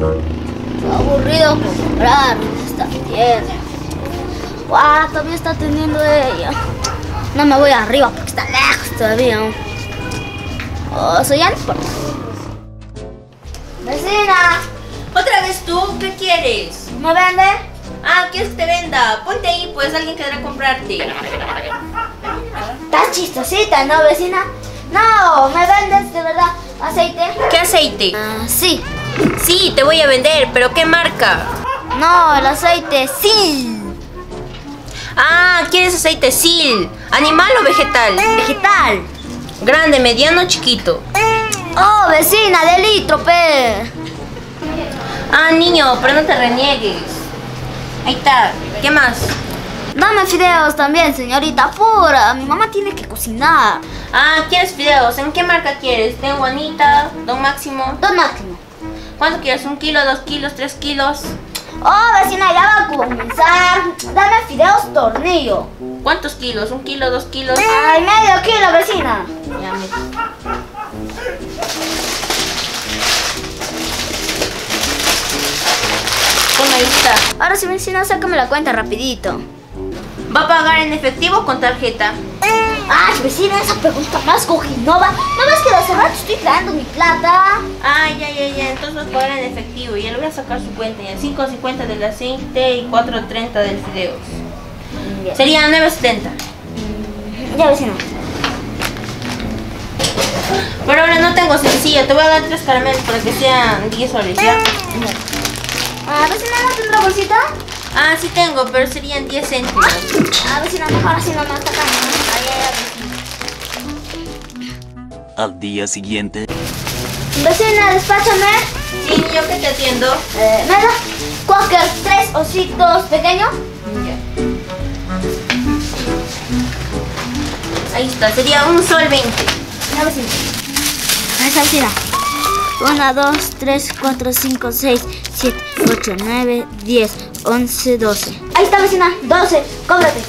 Aburrido comprar esta tienda. Guau, todavía está teniendo ella. No me voy arriba porque está lejos todavía. Oh, soy importa. Vecina, ¿Otra vez tú? ¿Qué quieres? ¿me vende? Ah, ¿quieres que te venda? Ponte ahí, pues alguien querrá comprarte. Estás chistosita, ¿no, vecina? No, ¿me vendes de verdad aceite? ¿Qué aceite? Ah, sí. Sí, te voy a vender, pero ¿qué marca? No, el aceite, sí. Ah, ¿quieres aceite SIL? ¿Animal o vegetal? Vegetal. Grande, mediano, chiquito. Oh, vecina, de litro, pe. Ah, niño, pero no te reniegues. Ahí está. ¿Qué más? Dame fideos también, señorita, apura. Mi mamá tiene que cocinar. Ah, ¿quieres fideos? ¿En qué marca quieres? Tengo Juanita, Don Máximo. Dos máximo. ¿Cuánto quieres? ¿Un kilo, dos kilos, tres kilos? Oh, vecina, ya va a comenzar. Dame fideos tornillo. ¿Cuántos kilos? ¿Un kilo, dos kilos? Ay, medio kilo, vecina. Ya, me-. Ahora sí, vecina, sácame la cuenta rapidito. ¿Va a pagar en efectivo o con tarjeta? Ay, vecina, esa pregunta más cojinova. ¿No ves que de hace rato estoy trayendo mi plata? Ah, a pagar en efectivo. Ya le voy a sacar su cuenta. Ya 5.50 del aceite y 4.30 del fideos. Ya, Serían 9.70. ya vecina. Pero ahora no tengo sencillo. Te voy a dar tres caramelos para que sean 10 soles, ¿ya? Ah, vecina, ¿no tendrá bolsita? Ah, sí tengo, pero serían 10 céntimos. Ah, vecina, mejor así nomás está acá. Ay, ay, ay. Al día siguiente. Vecina, despáchame. Sí, niño, ¿qué te atiendo? Eh, ¿Me Quaker tres ositos pequeños? Ahí está, sería un sol 20. Ya, vecina. Ahí está, vecina. 1, 2, 3, 4, 5, 6, 7, 8, 9, 10, 11, 12. Ahí está, vecina. 12. Cóbrate.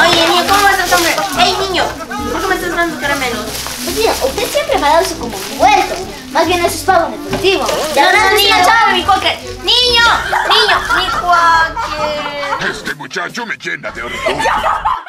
Oye, niño, ¿cómo vas a tomar? ¡Ey, niño! ¿Por qué me estás dando caramelos? Vecina, usted siempre me ha dado eso como vuelto. Más bien eso es pago en efectivo. Ya no, niño, chao, mi cuáquer. ¡Niño! ¡Niño! ¡Mi cuáquer! Este muchacho me llena de orgullo.